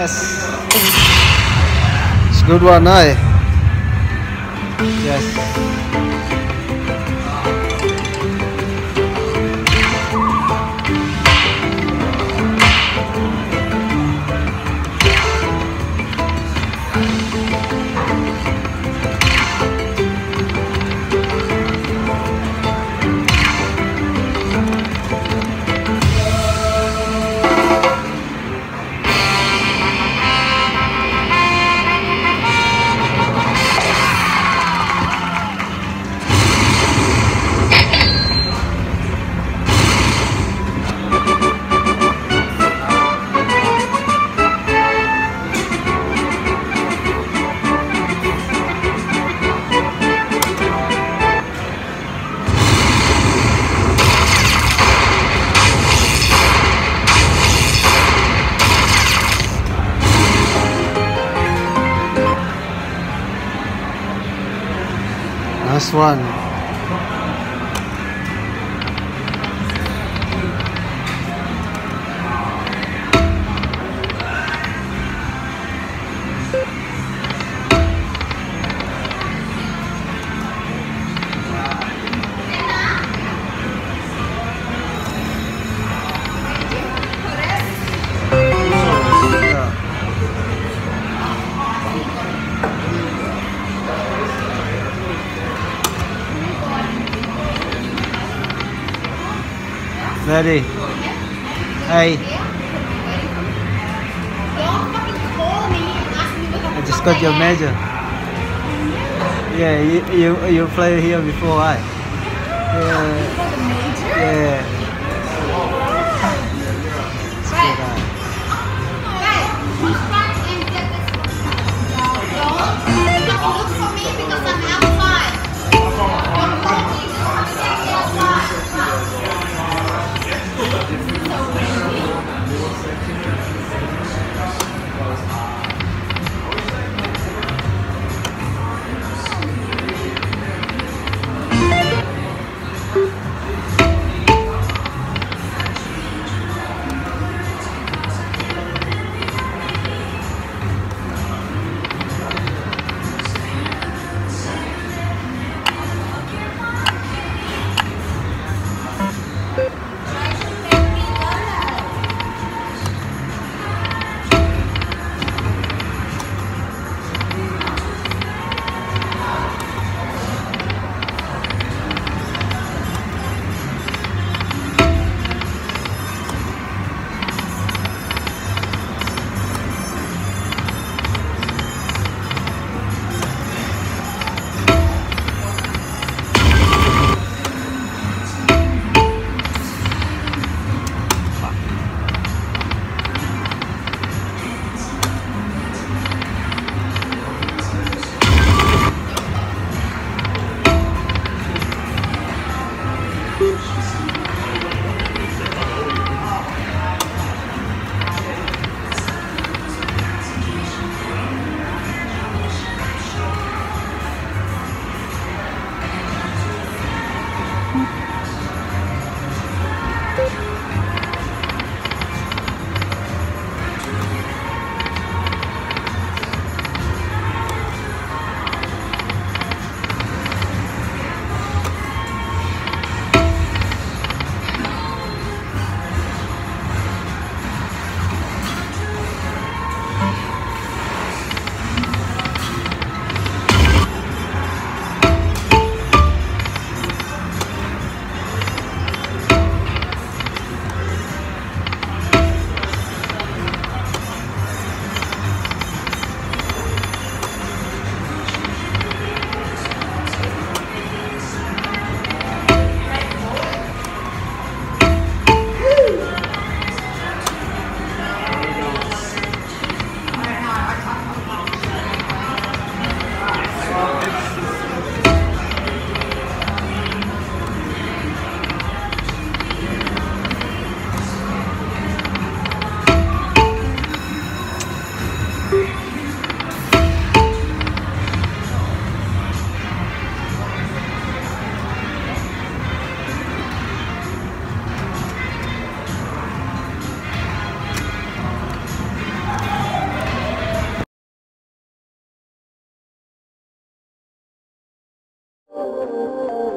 Yes. It's a good one, eh? Yes. Nice one. What the I just got your major. Yeah, you you, you play here before, right? Yeah, yeah. Look for me because I'm Oh.